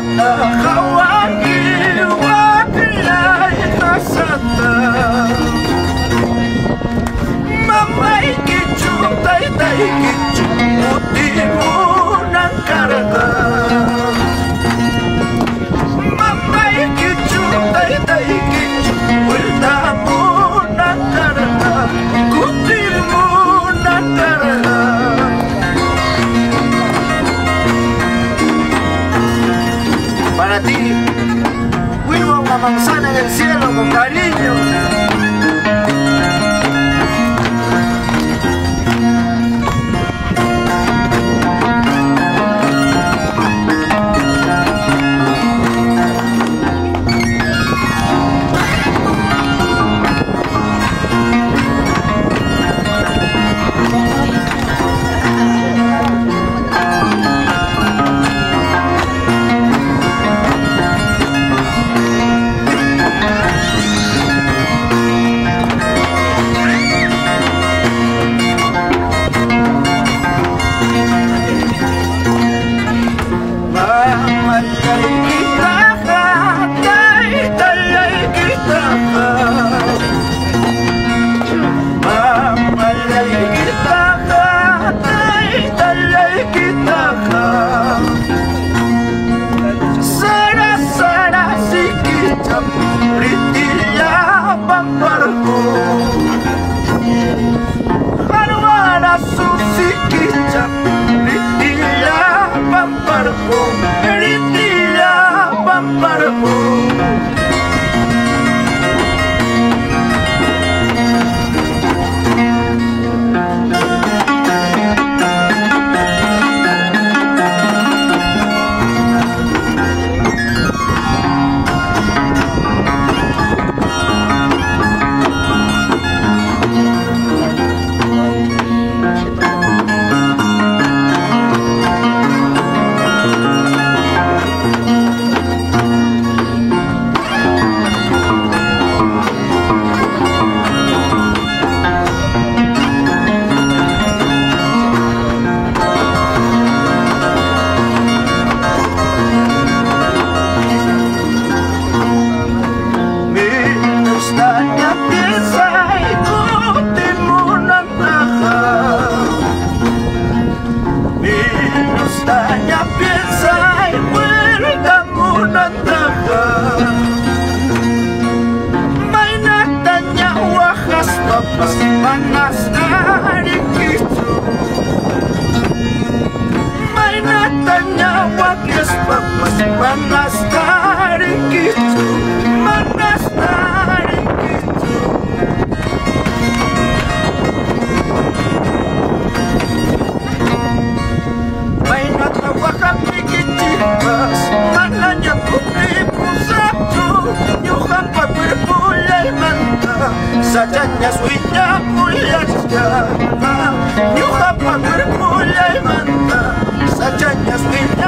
啊 para ti. Huirgo una manzana en el cielo con cariño. Up inside Satanya suinya mulia jika ah, Nyuhapa bermulai mantap Satanya suinya